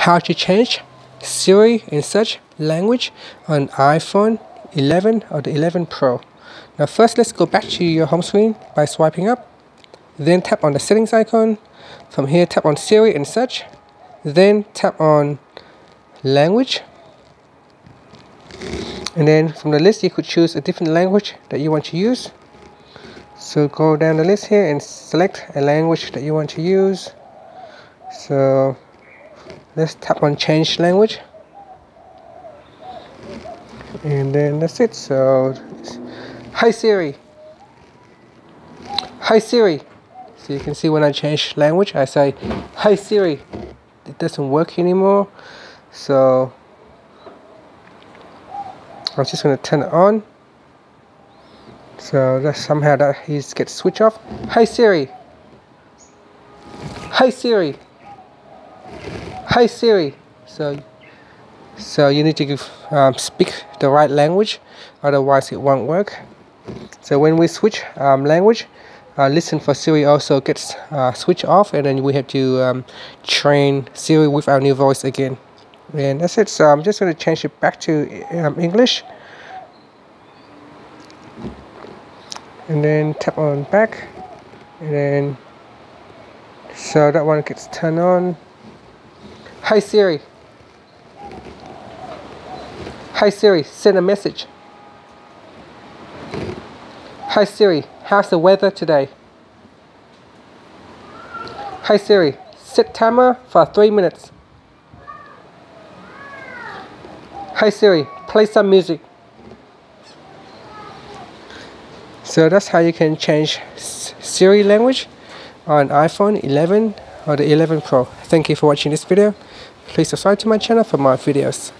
how to change Siri in search language on iPhone 11 or the 11 Pro. Now first let's go back to your home screen by swiping up. Then tap on the settings icon. From here tap on Siri and search. Then tap on language. And then from the list you could choose a different language that you want to use. So go down the list here and select a language that you want to use. So let's tap on change language. And then that's it. So hi Siri. Hi Siri. So you can see when I change language I say hi Siri. It doesn't work anymore. So I'm just going to turn it on. So that somehow that he gets switched off. Hi Siri. Hi Siri hi Siri. So so you need to give, um, speak the right language otherwise it won't work. So when we switch um, language uh, listen for Siri also gets uh, switched off and then we have to um, train Siri with our new voice again. And that's it. So I'm just going to change it back to um, English. And then tap on back. And then so that one gets turned on Hi Siri. Hi Siri, send a message. Hi Siri, how's the weather today? Hi Siri, set timer for 3 minutes. Hi Siri, play some music. So that's how you can change Siri language on iPhone 11 or the 11 Pro. Thank you for watching this video. Please subscribe to my channel for more videos.